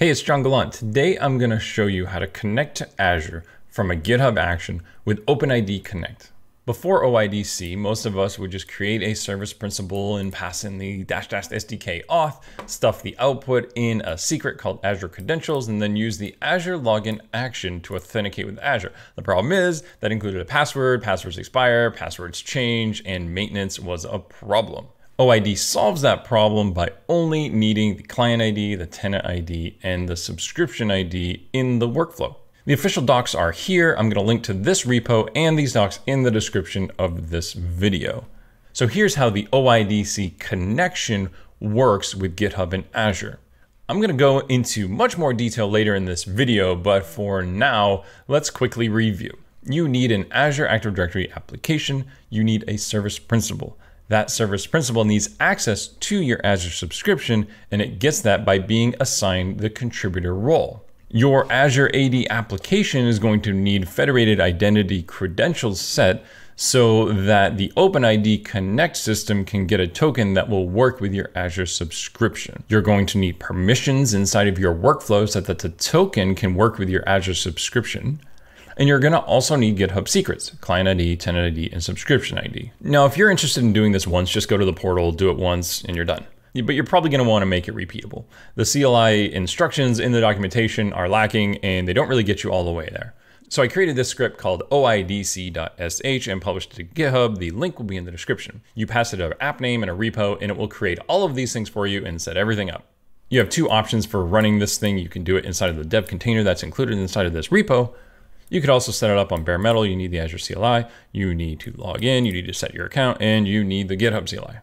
Hey, it's Jon Gallant. Today I'm going to show you how to connect to Azure from a GitHub action with OpenID Connect. Before OIDC, most of us would just create a service principal and pass in the dash dash SDK auth, stuff the output in a secret called Azure Credentials, and then use the Azure login action to authenticate with Azure. The problem is that included a password, passwords expire, passwords change, and maintenance was a problem. OID solves that problem by only needing the client ID, the tenant ID, and the subscription ID in the workflow. The official docs are here. I'm gonna link to this repo and these docs in the description of this video. So here's how the OIDC connection works with GitHub and Azure. I'm gonna go into much more detail later in this video, but for now, let's quickly review. You need an Azure Active Directory application. You need a service principal. That service principal needs access to your Azure subscription, and it gets that by being assigned the contributor role. Your Azure AD application is going to need federated identity credentials set so that the OpenID Connect system can get a token that will work with your Azure subscription. You're going to need permissions inside of your workflow so that the token can work with your Azure subscription. And you're gonna also need GitHub secrets, client ID, tenant ID, and subscription ID. Now, if you're interested in doing this once, just go to the portal, do it once, and you're done. But you're probably gonna wanna make it repeatable. The CLI instructions in the documentation are lacking and they don't really get you all the way there. So I created this script called oidc.sh and published it to GitHub. The link will be in the description. You pass it an app name and a repo and it will create all of these things for you and set everything up. You have two options for running this thing. You can do it inside of the dev container that's included inside of this repo, you could also set it up on bare metal. You need the Azure CLI, you need to log in, you need to set your account, and you need the GitHub CLI.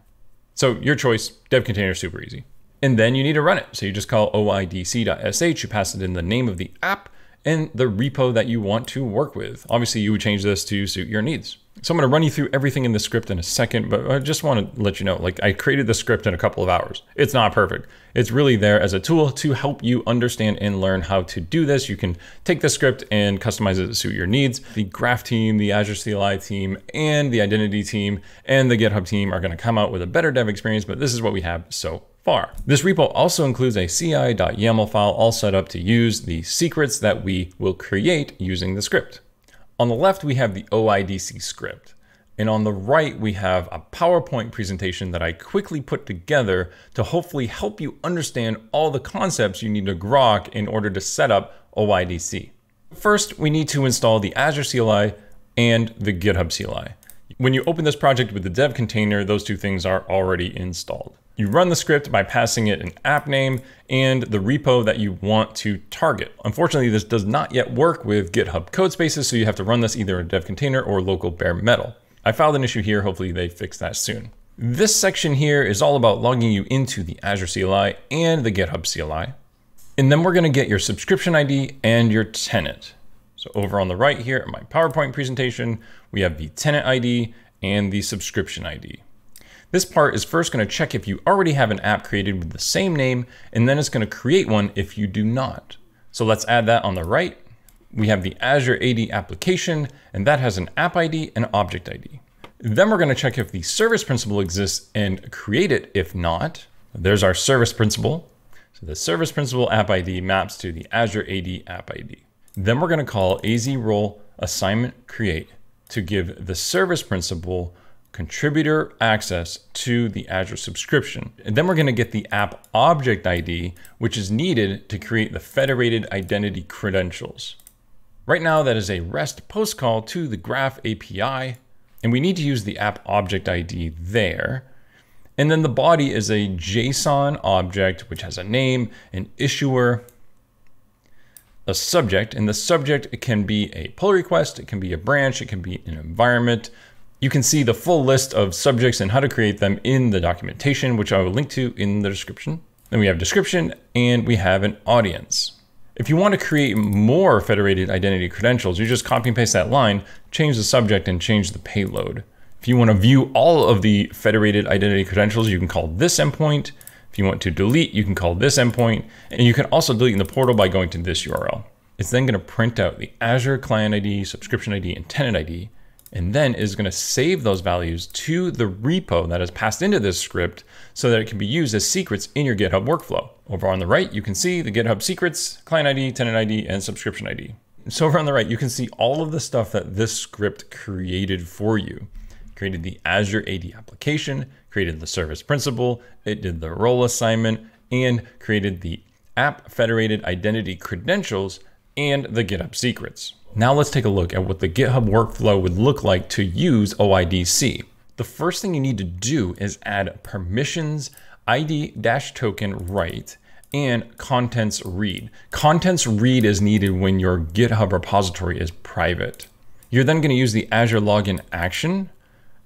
So your choice, dev container is super easy. And then you need to run it. So you just call oidc.sh, you pass it in the name of the app and the repo that you want to work with. Obviously you would change this to suit your needs. So I'm going to run you through everything in the script in a second, but I just want to let you know, like I created the script in a couple of hours. It's not perfect. It's really there as a tool to help you understand and learn how to do this. You can take the script and customize it to suit your needs. The Graph team, the Azure CLI team, and the Identity team and the GitHub team are going to come out with a better dev experience, but this is what we have so far. This repo also includes a ci.yaml file all set up to use the secrets that we will create using the script. On the left, we have the OIDC script. And on the right, we have a PowerPoint presentation that I quickly put together to hopefully help you understand all the concepts you need to grok in order to set up OIDC. First, we need to install the Azure CLI and the GitHub CLI. When you open this project with the dev container, those two things are already installed. You run the script by passing it an app name and the repo that you want to target. Unfortunately, this does not yet work with GitHub Codespaces, so you have to run this either in dev container or local bare metal. I filed an issue here, hopefully they fix that soon. This section here is all about logging you into the Azure CLI and the GitHub CLI. And then we're gonna get your subscription ID and your tenant. So over on the right here in my PowerPoint presentation, we have the tenant ID and the subscription ID. This part is first going to check if you already have an app created with the same name, and then it's going to create one if you do not. So let's add that on the right. We have the Azure AD application, and that has an app ID and object ID. Then we're going to check if the service principal exists and create it. If not, there's our service principal. So the service principal app ID maps to the Azure AD app ID. Then we're going to call AZ role assignment create to give the service principal contributor access to the Azure subscription. And then we're going to get the app object ID, which is needed to create the federated identity credentials. Right now, that is a REST post call to the Graph API, and we need to use the app object ID there. And then the body is a JSON object, which has a name, an issuer, a subject, and the subject it can be a pull request, it can be a branch, it can be an environment, you can see the full list of subjects and how to create them in the documentation, which I will link to in the description. Then we have description and we have an audience. If you want to create more federated identity credentials, you just copy and paste that line, change the subject and change the payload. If you want to view all of the federated identity credentials, you can call this endpoint. If you want to delete, you can call this endpoint. And you can also delete in the portal by going to this URL. It's then going to print out the Azure Client ID, Subscription ID, and Tenant ID and then is going to save those values to the repo that is passed into this script so that it can be used as secrets in your GitHub workflow. Over on the right, you can see the GitHub secrets, client ID, tenant ID, and subscription ID. So over on the right, you can see all of the stuff that this script created for you. Created the Azure AD application, created the service principal, it did the role assignment, and created the app federated identity credentials and the GitHub secrets. Now let's take a look at what the GitHub workflow would look like to use OIDC. The first thing you need to do is add permissions ID-token write and contents read. Contents read is needed when your GitHub repository is private. You're then going to use the Azure login action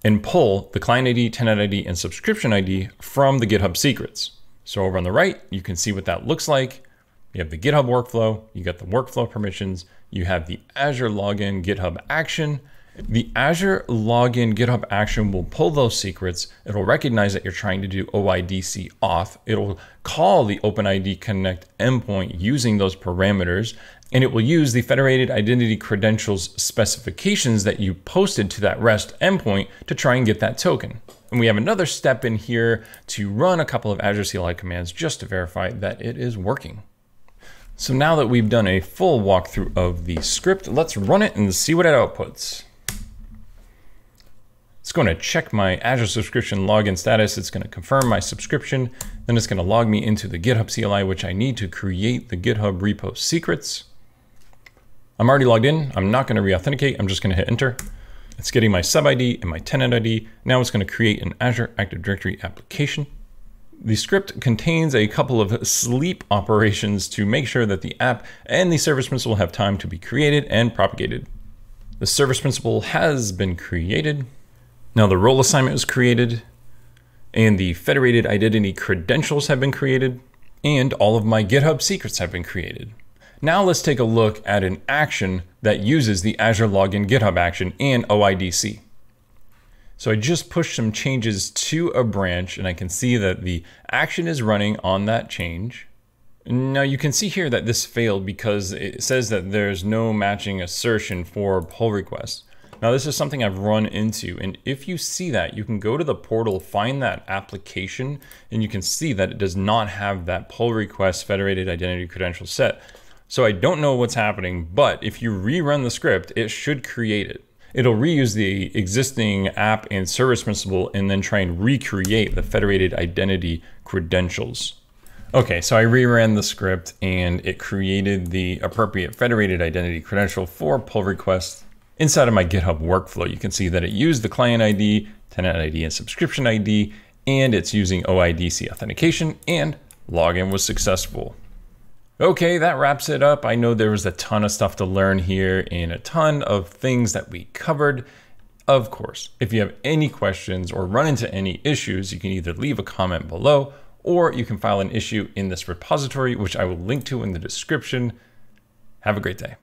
and pull the client ID, tenant ID, and subscription ID from the GitHub secrets. So over on the right, you can see what that looks like. You have the GitHub workflow, you got the workflow permissions, you have the Azure login GitHub action. The Azure login GitHub action will pull those secrets. It'll recognize that you're trying to do OIDC auth. It'll call the OpenID Connect endpoint using those parameters, and it will use the federated identity credentials specifications that you posted to that REST endpoint to try and get that token. And we have another step in here to run a couple of Azure CLI commands just to verify that it is working. So now that we've done a full walkthrough of the script, let's run it and see what it outputs. It's going to check my Azure subscription login status. It's going to confirm my subscription. Then it's going to log me into the GitHub CLI, which I need to create the GitHub repo secrets. I'm already logged in. I'm not going to re-authenticate. I'm just going to hit enter. It's getting my sub ID and my tenant ID. Now it's going to create an Azure Active Directory application. The script contains a couple of sleep operations to make sure that the app and the service principal have time to be created and propagated. The service principal has been created. Now the role assignment was created and the federated identity credentials have been created and all of my GitHub secrets have been created. Now let's take a look at an action that uses the Azure Login GitHub action and OIDC. So I just pushed some changes to a branch and I can see that the action is running on that change. Now you can see here that this failed because it says that there's no matching assertion for pull requests. Now this is something I've run into and if you see that you can go to the portal find that application and you can see that it does not have that pull request federated identity credential set. So I don't know what's happening but if you rerun the script it should create it it'll reuse the existing app and service principal and then try and recreate the federated identity credentials. Okay, so I reran the script and it created the appropriate federated identity credential for pull requests. Inside of my GitHub workflow, you can see that it used the client ID, tenant ID, and subscription ID, and it's using OIDC authentication and login was successful. Okay, that wraps it up. I know there was a ton of stuff to learn here and a ton of things that we covered. Of course, if you have any questions or run into any issues, you can either leave a comment below or you can file an issue in this repository, which I will link to in the description. Have a great day.